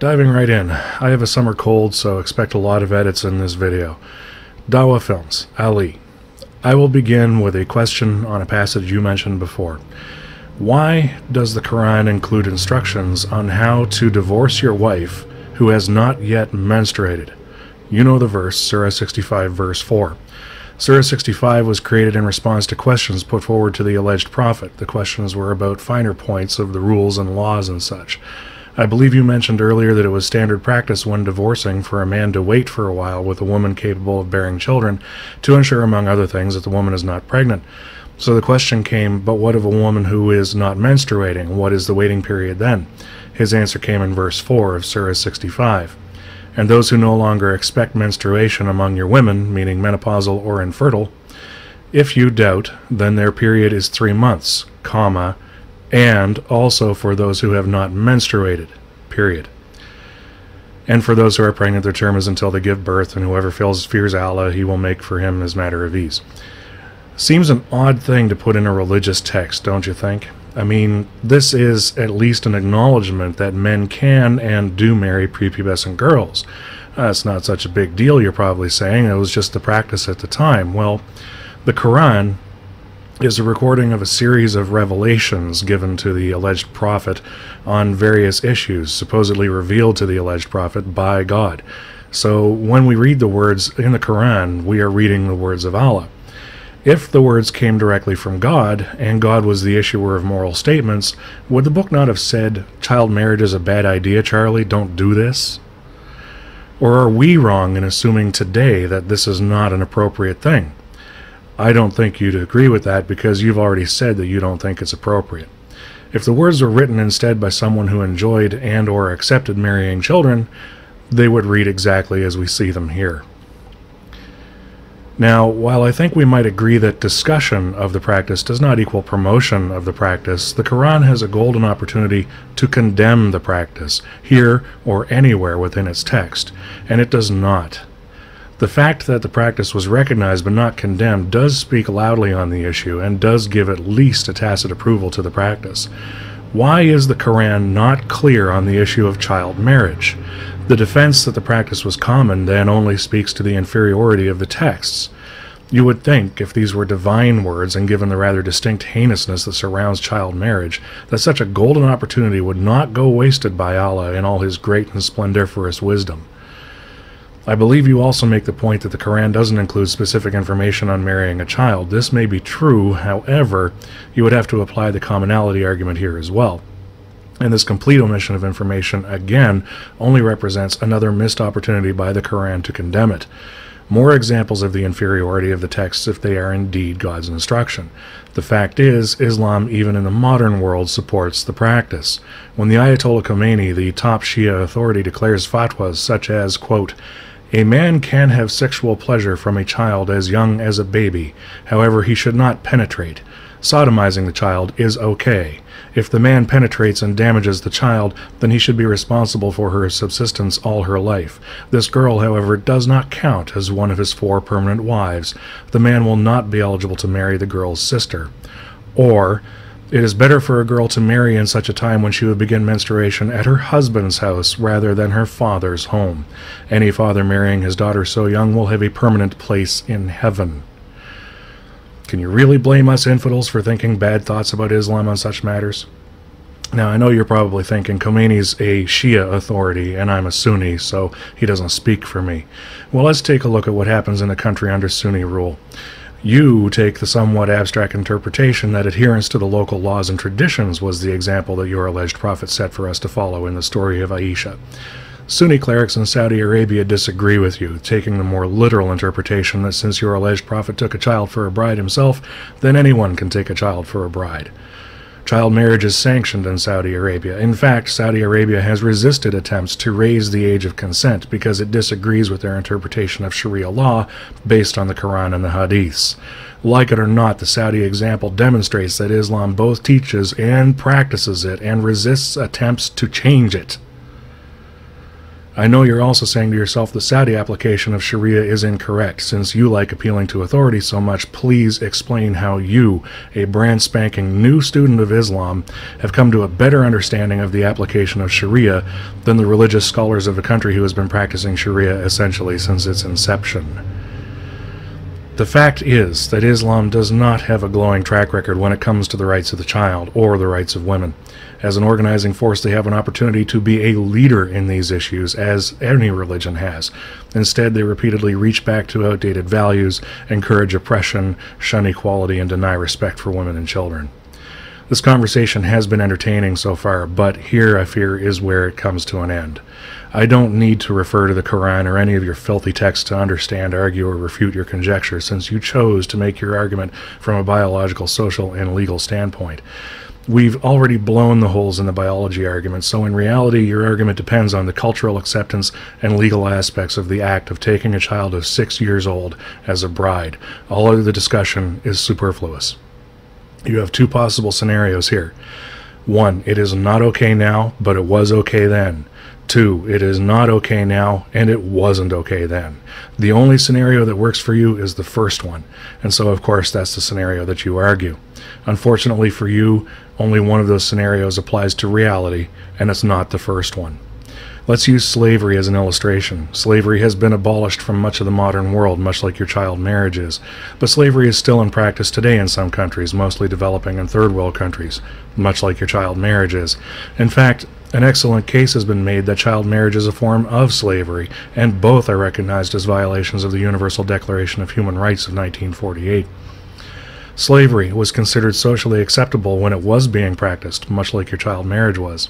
Diving right in, I have a summer cold, so expect a lot of edits in this video. Dawah Films, Ali. I will begin with a question on a passage you mentioned before. Why does the Quran include instructions on how to divorce your wife who has not yet menstruated? You know the verse, Surah 65, verse 4. Surah 65 was created in response to questions put forward to the alleged prophet. The questions were about finer points of the rules and laws and such. I believe you mentioned earlier that it was standard practice when divorcing for a man to wait for a while with a woman capable of bearing children to ensure, among other things, that the woman is not pregnant. So the question came, but what of a woman who is not menstruating? What is the waiting period then? His answer came in verse 4 of Surah 65. And those who no longer expect menstruation among your women, meaning menopausal or infertile, if you doubt, then their period is three months, comma, and also for those who have not menstruated, period. And for those who are pregnant, their term is until they give birth, and whoever feels, fears Allah, he will make for him his matter of ease. Seems an odd thing to put in a religious text, don't you think? I mean, this is at least an acknowledgement that men can and do marry prepubescent girls. That's not such a big deal, you're probably saying. It was just the practice at the time. Well, the Quran is a recording of a series of revelations given to the alleged prophet on various issues, supposedly revealed to the alleged prophet by God. So when we read the words in the Quran, we are reading the words of Allah. If the words came directly from God, and God was the issuer of moral statements, would the book not have said, Child marriage is a bad idea, Charlie, don't do this? Or are we wrong in assuming today that this is not an appropriate thing? I don't think you'd agree with that because you've already said that you don't think it's appropriate. If the words were written instead by someone who enjoyed and or accepted marrying children, they would read exactly as we see them here. Now, while I think we might agree that discussion of the practice does not equal promotion of the practice, the Quran has a golden opportunity to condemn the practice, here or anywhere within its text, and it does not. The fact that the practice was recognized but not condemned does speak loudly on the issue and does give at least a tacit approval to the practice. Why is the Quran not clear on the issue of child marriage? The defense that the practice was common then only speaks to the inferiority of the texts. You would think, if these were divine words and given the rather distinct heinousness that surrounds child marriage, that such a golden opportunity would not go wasted by Allah in all his great and splendiferous wisdom. I believe you also make the point that the Quran doesn't include specific information on marrying a child. This may be true, however, you would have to apply the commonality argument here as well. And this complete omission of information, again, only represents another missed opportunity by the Quran to condemn it. More examples of the inferiority of the texts if they are indeed God's instruction. The fact is, Islam, even in the modern world, supports the practice. When the Ayatollah Khomeini, the top Shia authority, declares fatwas such as, quote, a man can have sexual pleasure from a child as young as a baby, however, he should not penetrate. Sodomizing the child is okay. If the man penetrates and damages the child, then he should be responsible for her subsistence all her life. This girl, however, does not count as one of his four permanent wives. The man will not be eligible to marry the girl's sister. Or, it is better for a girl to marry in such a time when she would begin menstruation at her husband's house rather than her father's home. Any father marrying his daughter so young will have a permanent place in heaven. Can you really blame us infidels for thinking bad thoughts about Islam on such matters? Now, I know you're probably thinking Khomeini's a Shia authority and I'm a Sunni, so he doesn't speak for me. Well, let's take a look at what happens in a country under Sunni rule. You take the somewhat abstract interpretation that adherence to the local laws and traditions was the example that your alleged prophet set for us to follow in the story of Aisha. Sunni clerics in Saudi Arabia disagree with you, taking the more literal interpretation that since your alleged prophet took a child for a bride himself, then anyone can take a child for a bride. Child marriage is sanctioned in Saudi Arabia. In fact, Saudi Arabia has resisted attempts to raise the age of consent because it disagrees with their interpretation of Sharia law based on the Quran and the Hadiths. Like it or not, the Saudi example demonstrates that Islam both teaches and practices it and resists attempts to change it. I know you're also saying to yourself the Saudi application of Sharia is incorrect. Since you like appealing to authority so much, please explain how you, a brand spanking new student of Islam, have come to a better understanding of the application of Sharia than the religious scholars of a country who has been practicing Sharia essentially since its inception. The fact is that Islam does not have a glowing track record when it comes to the rights of the child or the rights of women. As an organizing force, they have an opportunity to be a leader in these issues, as any religion has. Instead, they repeatedly reach back to outdated values, encourage oppression, shun equality, and deny respect for women and children. This conversation has been entertaining so far, but here I fear is where it comes to an end. I don't need to refer to the Quran or any of your filthy texts to understand, argue, or refute your conjecture, since you chose to make your argument from a biological, social, and legal standpoint. We've already blown the holes in the biology argument, so in reality, your argument depends on the cultural acceptance and legal aspects of the act of taking a child of six years old as a bride. All of the discussion is superfluous. You have two possible scenarios here. One, it is not okay now, but it was okay then. Two, it is not okay now, and it wasn't okay then. The only scenario that works for you is the first one, and so of course that's the scenario that you argue. Unfortunately for you, only one of those scenarios applies to reality, and it's not the first one. Let's use slavery as an illustration. Slavery has been abolished from much of the modern world, much like your child marriage is. But slavery is still in practice today in some countries, mostly developing and third world countries, much like your child marriage is. In fact, an excellent case has been made that child marriage is a form of slavery, and both are recognized as violations of the Universal Declaration of Human Rights of 1948. Slavery was considered socially acceptable when it was being practiced, much like your child marriage was.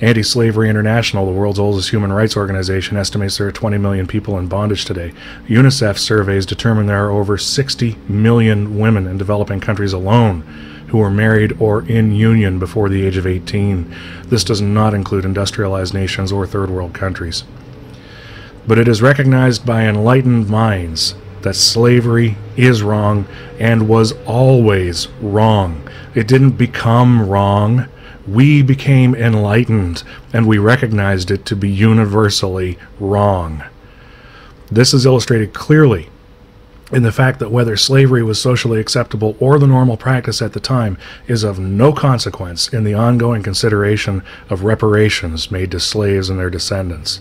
Anti Slavery International, the world's oldest human rights organization, estimates there are 20 million people in bondage today. UNICEF surveys determine there are over 60 million women in developing countries alone who were married or in union before the age of 18. This does not include industrialized nations or third world countries. But it is recognized by enlightened minds that slavery is wrong and was always wrong. It didn't become wrong we became enlightened and we recognized it to be universally wrong. This is illustrated clearly in the fact that whether slavery was socially acceptable or the normal practice at the time is of no consequence in the ongoing consideration of reparations made to slaves and their descendants.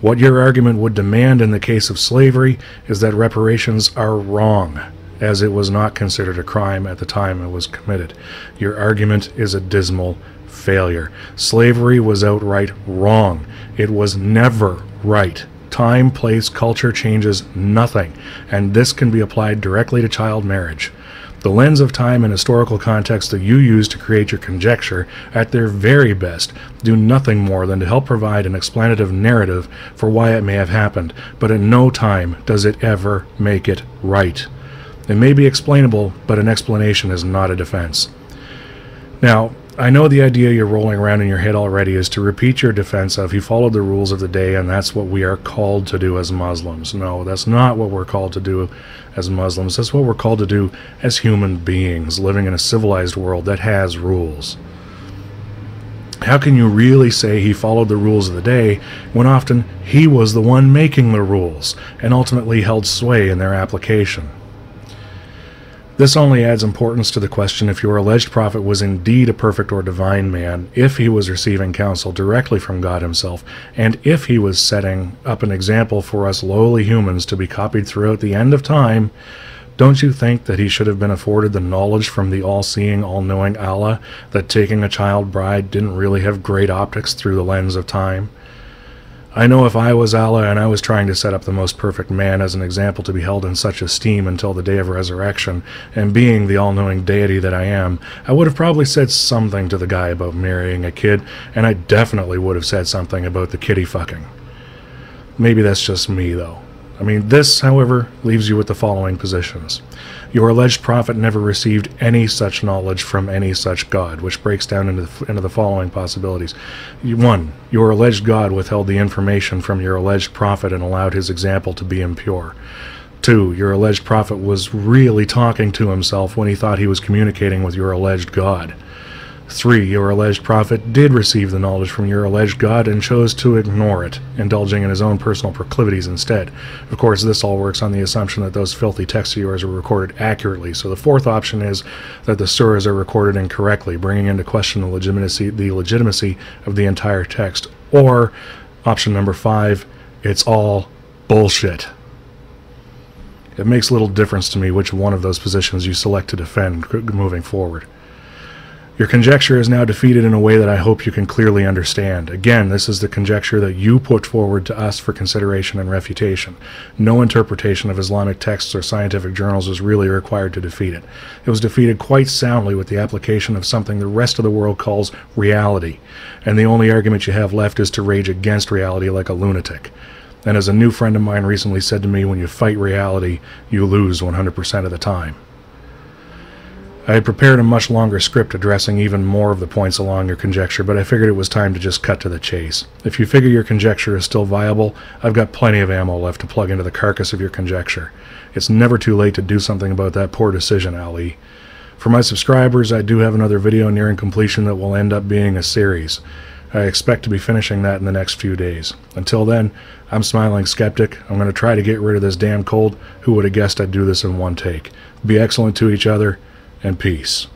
What your argument would demand in the case of slavery is that reparations are wrong, as it was not considered a crime at the time it was committed. Your argument is a dismal failure. Slavery was outright wrong. It was never right. Time, place, culture changes nothing, and this can be applied directly to child marriage. The lens of time and historical context that you use to create your conjecture, at their very best, do nothing more than to help provide an explanative narrative for why it may have happened, but at no time does it ever make it right. It may be explainable, but an explanation is not a defense. Now, I know the idea you're rolling around in your head already is to repeat your defense of he followed the rules of the day and that's what we are called to do as Muslims. No, that's not what we're called to do as Muslims. That's what we're called to do as human beings living in a civilized world that has rules. How can you really say he followed the rules of the day when often he was the one making the rules and ultimately held sway in their application? This only adds importance to the question if your alleged prophet was indeed a perfect or divine man, if he was receiving counsel directly from God himself, and if he was setting up an example for us lowly humans to be copied throughout the end of time. Don't you think that he should have been afforded the knowledge from the all seeing, all knowing Allah that taking a child bride didn't really have great optics through the lens of time? I know if I was Allah and I was trying to set up the most perfect man as an example to be held in such esteem until the day of resurrection, and being the all knowing deity that I am, I would have probably said something to the guy about marrying a kid, and I definitely would have said something about the kitty fucking. Maybe that's just me, though. I mean, this, however, leaves you with the following positions. Your alleged prophet never received any such knowledge from any such God, which breaks down into the, into the following possibilities. One, your alleged God withheld the information from your alleged prophet and allowed his example to be impure. Two, your alleged prophet was really talking to himself when he thought he was communicating with your alleged God. 3. Your alleged prophet did receive the knowledge from your alleged God and chose to ignore it, indulging in his own personal proclivities instead. Of course, this all works on the assumption that those filthy texts of yours are recorded accurately. So the fourth option is that the surahs are recorded incorrectly, bringing into question the legitimacy, the legitimacy of the entire text. Or option number 5, it's all bullshit. It makes little difference to me which one of those positions you select to defend moving forward. Your conjecture is now defeated in a way that I hope you can clearly understand. Again, this is the conjecture that you put forward to us for consideration and refutation. No interpretation of Islamic texts or scientific journals is really required to defeat it. It was defeated quite soundly with the application of something the rest of the world calls reality, and the only argument you have left is to rage against reality like a lunatic. And as a new friend of mine recently said to me, when you fight reality, you lose 100% of the time. I had prepared a much longer script addressing even more of the points along your conjecture, but I figured it was time to just cut to the chase. If you figure your conjecture is still viable, I've got plenty of ammo left to plug into the carcass of your conjecture. It's never too late to do something about that poor decision, Ali. For my subscribers, I do have another video nearing completion that will end up being a series. I expect to be finishing that in the next few days. Until then, I'm Smiling Skeptic. I'm going to try to get rid of this damn cold. Who would have guessed I'd do this in one take? Be excellent to each other and peace.